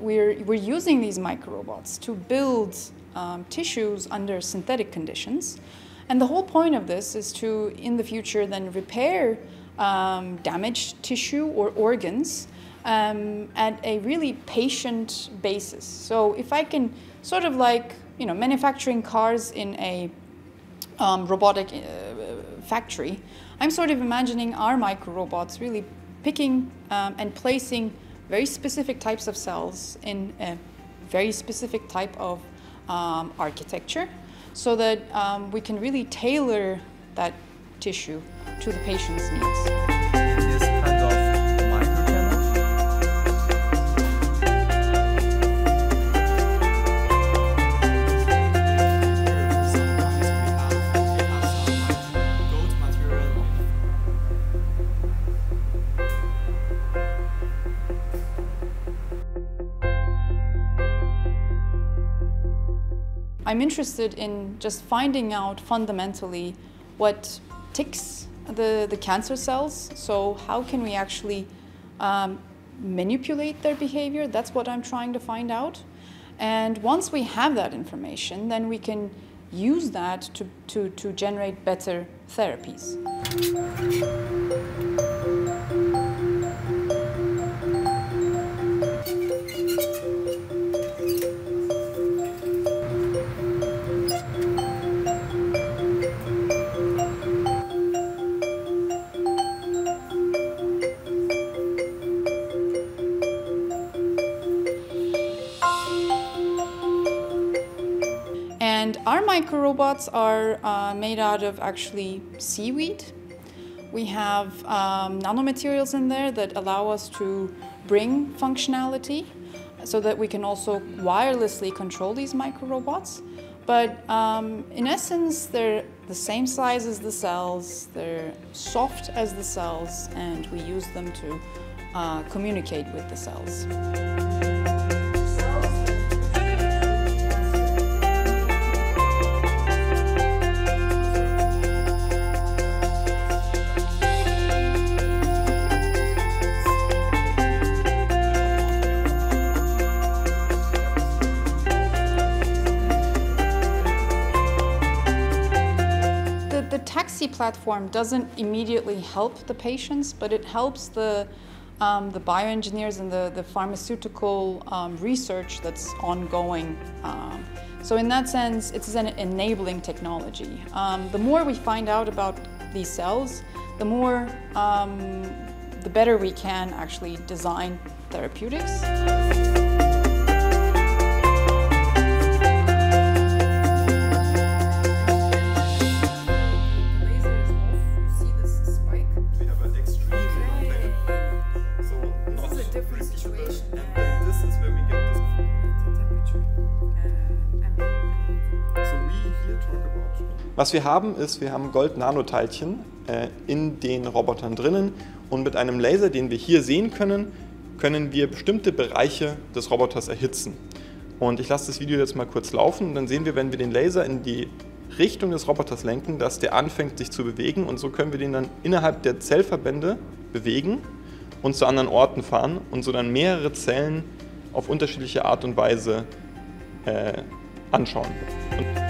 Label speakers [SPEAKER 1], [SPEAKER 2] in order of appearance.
[SPEAKER 1] We're, we're using these microrobots to build um, tissues under synthetic conditions. And the whole point of this is to, in the future, then repair um, damaged tissue or organs um, at a really patient basis. So if I can sort of like, you know, manufacturing cars in a um, robotic uh, factory, I'm sort of imagining our micro robots really picking um, and placing very specific types of cells in a very specific type of um, architecture so that um, we can really tailor that tissue to the patient's needs. I'm interested in just finding out fundamentally what ticks the, the cancer cells. So how can we actually um, manipulate their behavior? That's what I'm trying to find out. And once we have that information, then we can use that to, to, to generate better therapies. And our micro robots are uh, made out of actually seaweed. We have um, nanomaterials in there that allow us to bring functionality so that we can also wirelessly control these micro robots. But um, in essence, they're the same size as the cells, they're soft as the cells, and we use them to uh, communicate with the cells. The taxi platform doesn't immediately help the patients, but it helps the, um, the bioengineers and the, the pharmaceutical um, research that's ongoing. Um, so in that sense, it's an enabling technology. Um, the more we find out about these cells, the more, um, the better we can actually design therapeutics.
[SPEAKER 2] Was wir haben ist, wir haben Gold-Nanoteilchen äh, in den Robotern drinnen und mit einem Laser, den wir hier sehen können, können wir bestimmte Bereiche des Roboters erhitzen. Und ich lasse das Video jetzt mal kurz laufen und dann sehen wir, wenn wir den Laser in die Richtung des Roboters lenken, dass der anfängt sich zu bewegen und so können wir den dann innerhalb der Zellverbände bewegen und zu anderen Orten fahren und so dann mehrere Zellen auf unterschiedliche Art und Weise äh, anschauen. Und